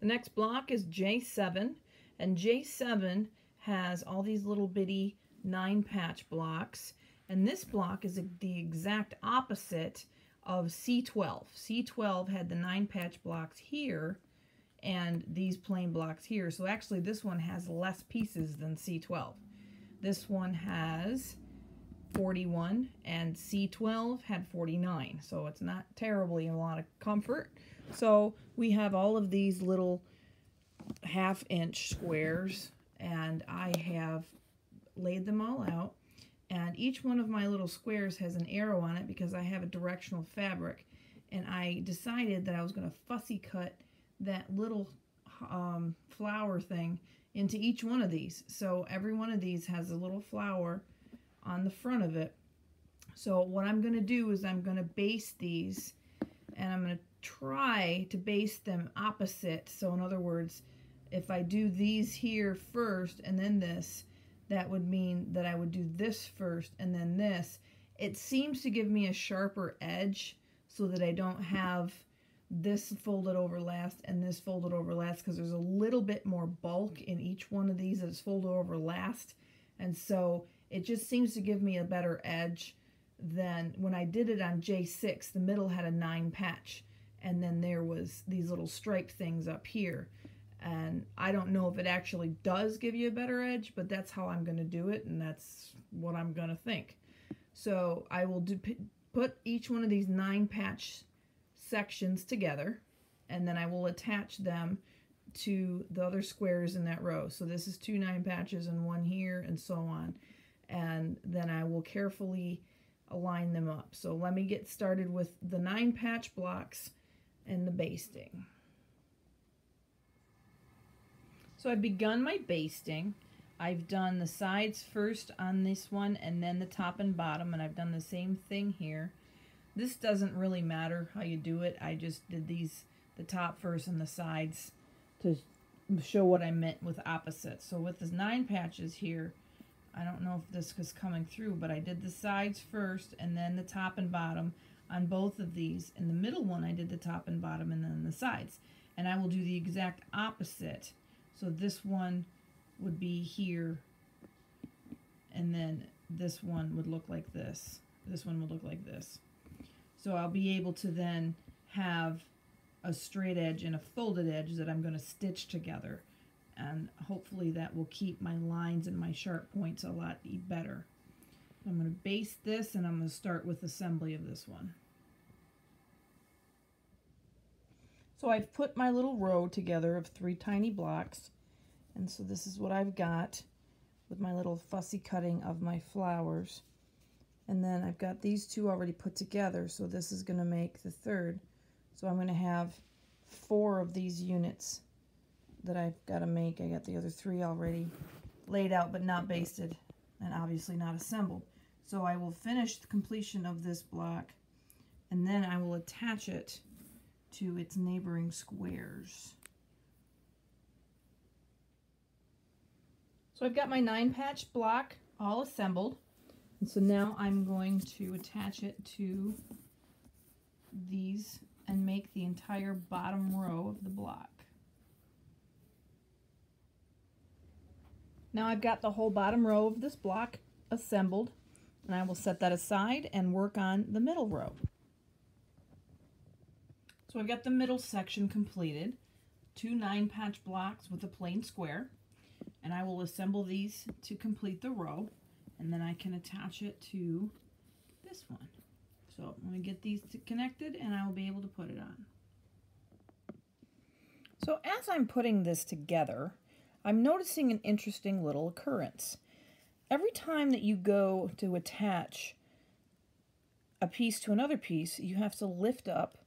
The next block is J7, and J7 has all these little bitty nine patch blocks, and this block is the exact opposite of C12. C12 had the nine patch blocks here, and these plain blocks here. So actually this one has less pieces than C12. This one has 41 and C12 had 49. So it's not terribly a lot of comfort. So we have all of these little half inch squares and I have laid them all out and each one of my little squares has an arrow on it because I have a directional fabric and I decided that I was going to fussy cut that little um, flower thing into each one of these. So every one of these has a little flower on the front of it. So what I'm going to do is I'm going to baste these and I'm going to try to baste them opposite. So in other words, if I do these here first and then this, that would mean that I would do this first and then this. It seems to give me a sharper edge so that I don't have this folded over last and this folded over last because there's a little bit more bulk in each one of these that's folded over last. And so it just seems to give me a better edge than when I did it on J6, the middle had a nine patch and then there was these little stripe things up here. And I don't know if it actually does give you a better edge, but that's how I'm going to do it, and that's what I'm going to think. So I will do, put each one of these nine patch sections together and then I will attach them to the other squares in that row. So this is two nine patches and one here and so on. And then I will carefully align them up. So let me get started with the nine patch blocks and the basting. So I've begun my basting. I've done the sides first on this one and then the top and bottom and I've done the same thing here. This doesn't really matter how you do it. I just did these, the top first and the sides to show what I meant with opposites. So with the nine patches here, I don't know if this is coming through, but I did the sides first and then the top and bottom on both of these. In the middle one, I did the top and bottom and then the sides. And I will do the exact opposite. So this one would be here and then this one would look like this. This one would look like this. So I'll be able to then have a straight edge and a folded edge that I'm going to stitch together. And hopefully that will keep my lines and my sharp points a lot better. I'm going to baste this and I'm going to start with assembly of this one. So I've put my little row together of three tiny blocks. And so this is what I've got with my little fussy cutting of my flowers. And then I've got these two already put together, so this is going to make the third. So I'm going to have four of these units that I've got to make. I got the other three already laid out but not basted and obviously not assembled. So I will finish the completion of this block and then I will attach it to its neighboring squares. So I've got my nine patch block all assembled. And so now I'm going to attach it to these and make the entire bottom row of the block. Now I've got the whole bottom row of this block assembled and I will set that aside and work on the middle row. So I've got the middle section completed, two nine patch blocks with a plain square, and I will assemble these to complete the row and then I can attach it to this one. So going to get these connected and I will be able to put it on. So as I'm putting this together, I'm noticing an interesting little occurrence. Every time that you go to attach a piece to another piece, you have to lift up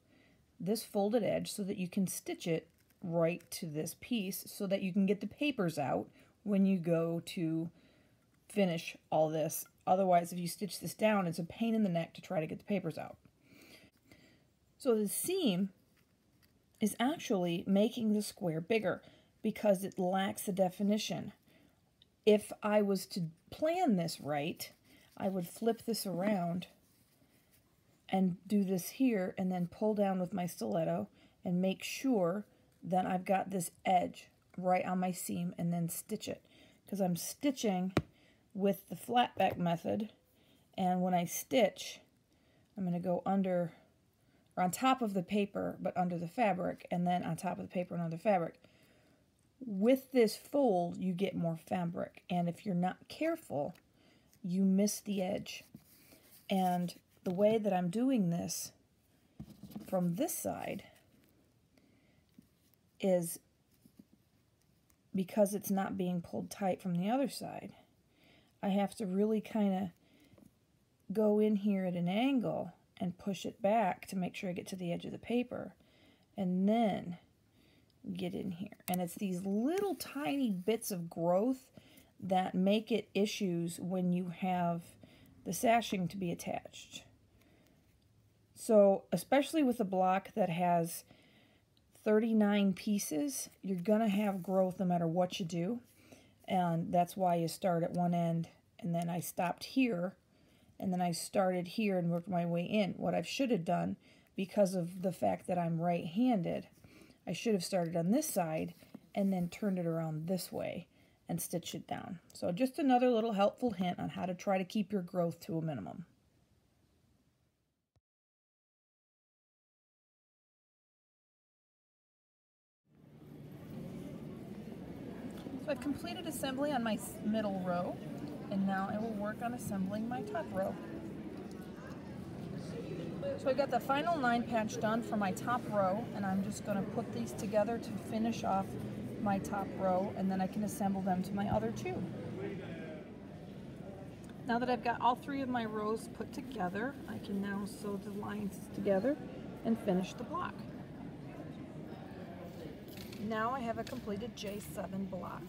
this folded edge so that you can stitch it right to this piece so that you can get the papers out when you go to finish all this. Otherwise, if you stitch this down, it's a pain in the neck to try to get the papers out. So the seam is actually making the square bigger because it lacks the definition. If I was to plan this right, I would flip this around and do this here and then pull down with my stiletto and make sure that I've got this edge right on my seam and then stitch it because I'm stitching with the flat back method and when I stitch I'm going to go under or on top of the paper but under the fabric and then on top of the paper and under the fabric with this fold you get more fabric. And if you're not careful you miss the edge. And the way that I'm doing this from this side is because it's not being pulled tight from the other side, I have to really kind of go in here at an angle and push it back to make sure I get to the edge of the paper. And then get in here. And it's these little tiny bits of growth that make it issues when you have the sashing to be attached. So especially with a block that has 39 pieces, you're going to have growth no matter what you do. And that's why you start at one end and then I stopped here and then I started here and worked my way in. What I should have done because of the fact that I'm right-handed, I should have started on this side and then turned it around this way and stitched it down. So just another little helpful hint on how to try to keep your growth to a minimum. So I've completed assembly on my middle row, and now I will work on assembling my top row. So I got the final nine patch done for my top row, and I'm just going to put these together to finish off my top row, and then I can assemble them to my other two. Now that I've got all three of my rows put together, I can now sew the lines together and finish the block. Now I have a completed J7 block.